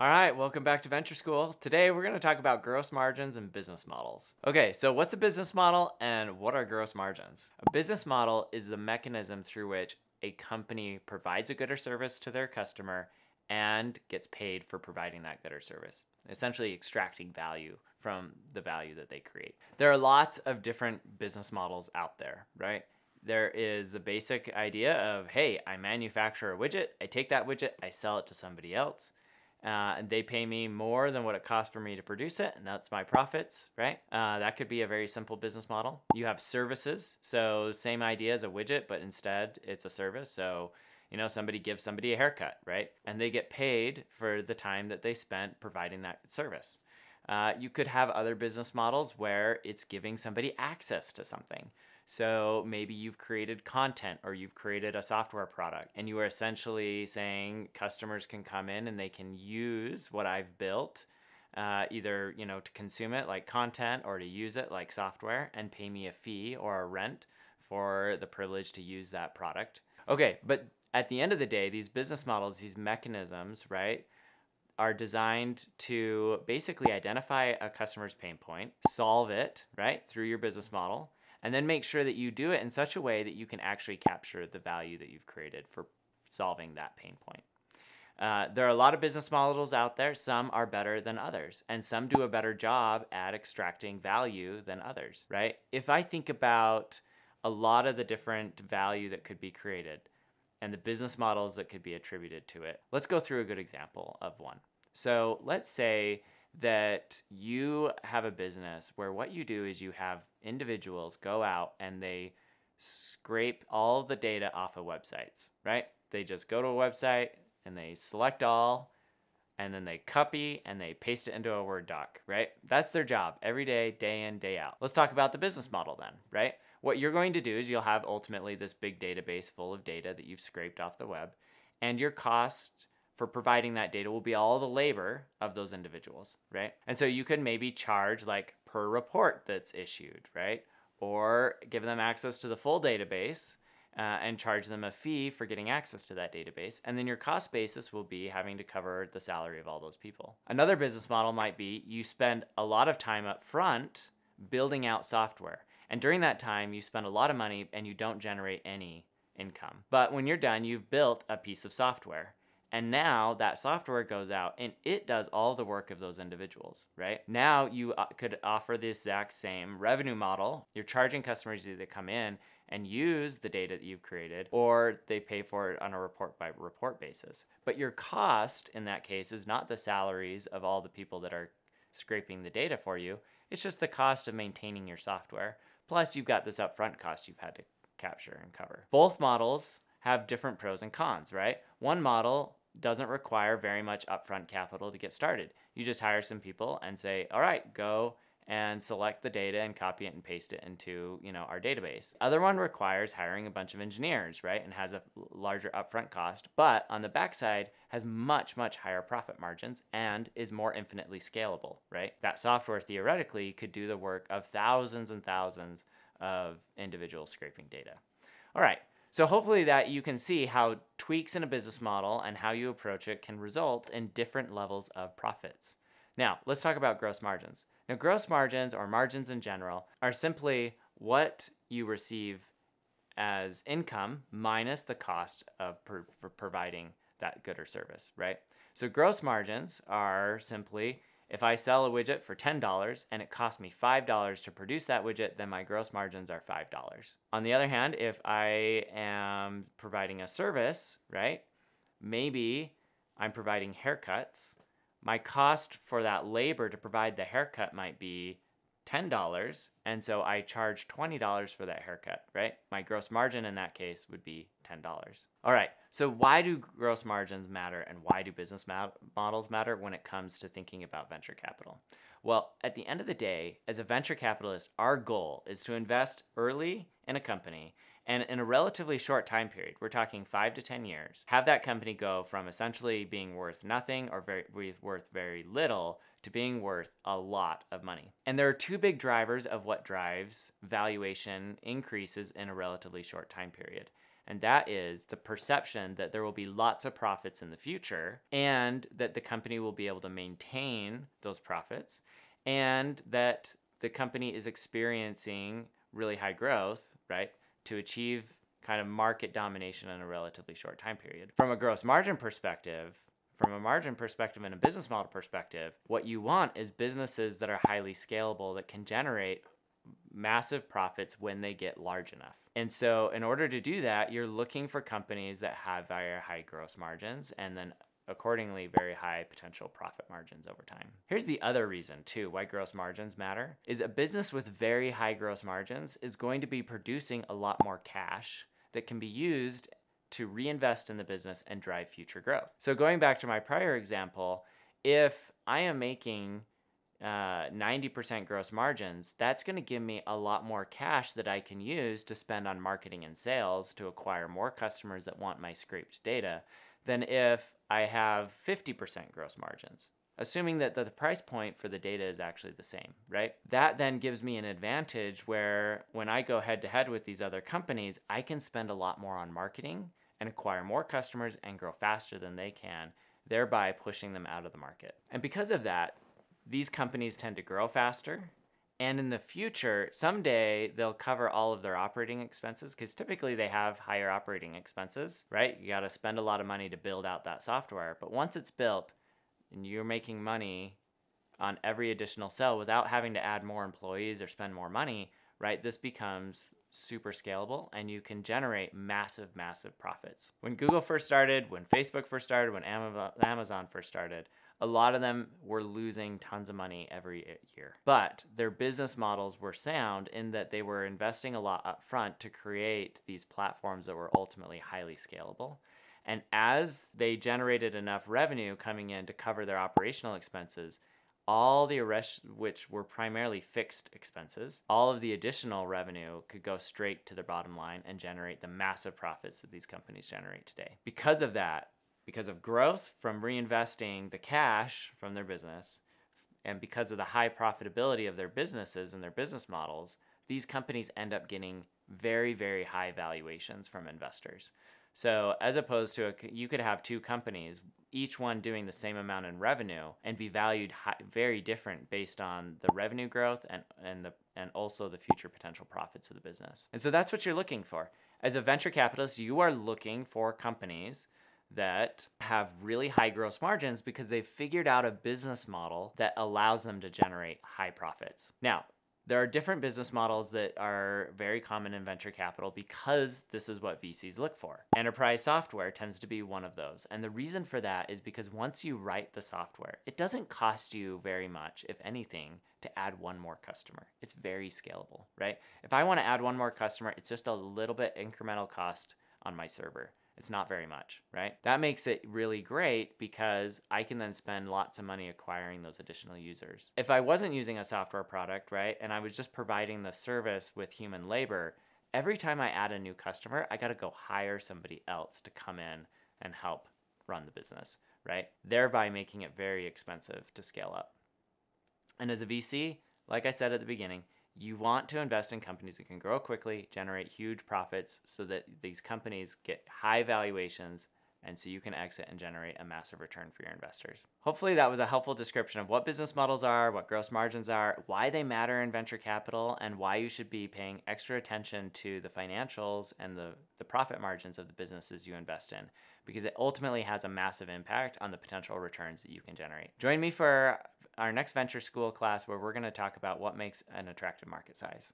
All right, welcome back to Venture School. Today we're going to talk about gross margins and business models. Okay, so what's a business model and what are gross margins? A business model is the mechanism through which a company provides a good or service to their customer and gets paid for providing that good or service, essentially extracting value from the value that they create. There are lots of different business models out there, right? There is the basic idea of, hey, I manufacture a widget, I take that widget, I sell it to somebody else uh, and they pay me more than what it costs for me to produce it, and that's my profits, right? Uh, that could be a very simple business model. You have services, so same idea as a widget, but instead it's a service. So you know somebody gives somebody a haircut, right? And they get paid for the time that they spent providing that service. Uh, you could have other business models where it's giving somebody access to something. So maybe you've created content or you've created a software product and you are essentially saying customers can come in and they can use what I've built uh, either you know to consume it like content or to use it like software and pay me a fee or a rent for the privilege to use that product. Okay, but at the end of the day, these business models, these mechanisms, right, are designed to basically identify a customer's pain point, solve it, right, through your business model, and then make sure that you do it in such a way that you can actually capture the value that you've created for solving that pain point. Uh, there are a lot of business models out there. Some are better than others, and some do a better job at extracting value than others, right? If I think about a lot of the different value that could be created and the business models that could be attributed to it, let's go through a good example of one. So let's say that you have a business where what you do is you have individuals go out and they scrape all the data off of websites, right? They just go to a website and they select all and then they copy and they paste it into a Word doc, right? That's their job every day, day in, day out. Let's talk about the business model then, right? What you're going to do is you'll have ultimately this big database full of data that you've scraped off the web, and your cost for providing that data will be all the labor of those individuals, right? And so you could maybe charge like per report that's issued, right? Or give them access to the full database uh, and charge them a fee for getting access to that database. And then your cost basis will be having to cover the salary of all those people. Another business model might be you spend a lot of time up front building out software. And during that time, you spend a lot of money and you don't generate any income. But when you're done, you've built a piece of software and now that software goes out and it does all the work of those individuals, right? Now you uh, could offer the exact same revenue model. You're charging customers either come in and use the data that you've created or they pay for it on a report by report basis. But your cost in that case is not the salaries of all the people that are scraping the data for you. It's just the cost of maintaining your software. Plus, you've got this upfront cost you've had to capture and cover. Both models have different pros and cons, right? One model doesn't require very much upfront capital to get started. You just hire some people and say, all right, go and select the data and copy it and paste it into you know our database. Other one requires hiring a bunch of engineers, right, and has a larger upfront cost, but on the backside has much much higher profit margins and is more infinitely scalable, right? That software theoretically could do the work of thousands and thousands of individuals scraping data. All right, so hopefully that you can see how tweaks in a business model and how you approach it can result in different levels of profits. Now, let's talk about gross margins. Now, gross margins or margins in general are simply what you receive as income minus the cost of providing that good or service, right? So, gross margins are simply if I sell a widget for $10 and it costs me $5 to produce that widget, then my gross margins are $5. On the other hand, if I am providing a service, right, maybe I'm providing haircuts, my cost for that labor to provide the haircut might be $10 and so I charge $20 for that haircut, right? My gross margin in that case would be $10. All right, so why do gross margins matter and why do business models matter when it comes to thinking about venture capital? Well, at the end of the day, as a venture capitalist, our goal is to invest early in a company and in a relatively short time period, we're talking five to 10 years, have that company go from essentially being worth nothing or very, worth very little to being worth a lot of money. And there are two big drivers of what drives valuation increases in a relatively short time period. And that is the perception that there will be lots of profits in the future and that the company will be able to maintain those profits and that the company is experiencing really high growth, right, to achieve kind of market domination in a relatively short time period. From a gross margin perspective, from a margin perspective and a business model perspective, what you want is businesses that are highly scalable that can generate massive profits when they get large enough. And so, in order to do that, you're looking for companies that have very high gross margins and then accordingly very high potential profit margins over time. Here's the other reason too why gross margins matter is a business with very high gross margins is going to be producing a lot more cash that can be used to reinvest in the business and drive future growth. So going back to my prior example, if I am making uh, 90% gross margins, that's going to give me a lot more cash that I can use to spend on marketing and sales to acquire more customers that want my scraped data than if I have 50% gross margins, assuming that the price point for the data is actually the same, right? That then gives me an advantage where when I go head to head with these other companies, I can spend a lot more on marketing and acquire more customers and grow faster than they can, thereby pushing them out of the market. And because of that, these companies tend to grow faster. And in the future, someday they'll cover all of their operating expenses because typically they have higher operating expenses, right? You got to spend a lot of money to build out that software. But once it's built and you're making money on every additional cell without having to add more employees or spend more money, right? This becomes super scalable and you can generate massive, massive profits. When Google first started, when Facebook first started, when Amazon first started, a lot of them were losing tons of money every year. But their business models were sound in that they were investing a lot up front to create these platforms that were ultimately highly scalable. And as they generated enough revenue coming in to cover their operational expenses, all the which were primarily fixed expenses, all of the additional revenue could go straight to their bottom line and generate the massive profits that these companies generate today. Because of that, because of growth from reinvesting the cash from their business, and because of the high profitability of their businesses and their business models, these companies end up getting very, very high valuations from investors. So, as opposed to a, you could have two companies, each one doing the same amount in revenue, and be valued high, very different based on the revenue growth and and the and also the future potential profits of the business. And so that's what you're looking for. As a venture capitalist, you are looking for companies that have really high gross margins because they've figured out a business model that allows them to generate high profits. Now, there are different business models that are very common in venture capital because this is what VCs look for. Enterprise software tends to be one of those. And the reason for that is because once you write the software, it doesn't cost you very much, if anything, to add one more customer. It's very scalable, right? If I want to add one more customer, it's just a little bit incremental cost on my server. It's not very much, right? That makes it really great because I can then spend lots of money acquiring those additional users. If I wasn't using a software product, right, and I was just providing the service with human labor, every time I add a new customer, I got to go hire somebody else to come in and help run the business, right? Thereby making it very expensive to scale up. And as a VC, like I said at the beginning, you want to invest in companies that can grow quickly, generate huge profits so that these companies get high valuations and so you can exit and generate a massive return for your investors. Hopefully that was a helpful description of what business models are, what gross margins are, why they matter in venture capital, and why you should be paying extra attention to the financials and the, the profit margins of the businesses you invest in, because it ultimately has a massive impact on the potential returns that you can generate. Join me for our next venture school class where we're going to talk about what makes an attractive market size.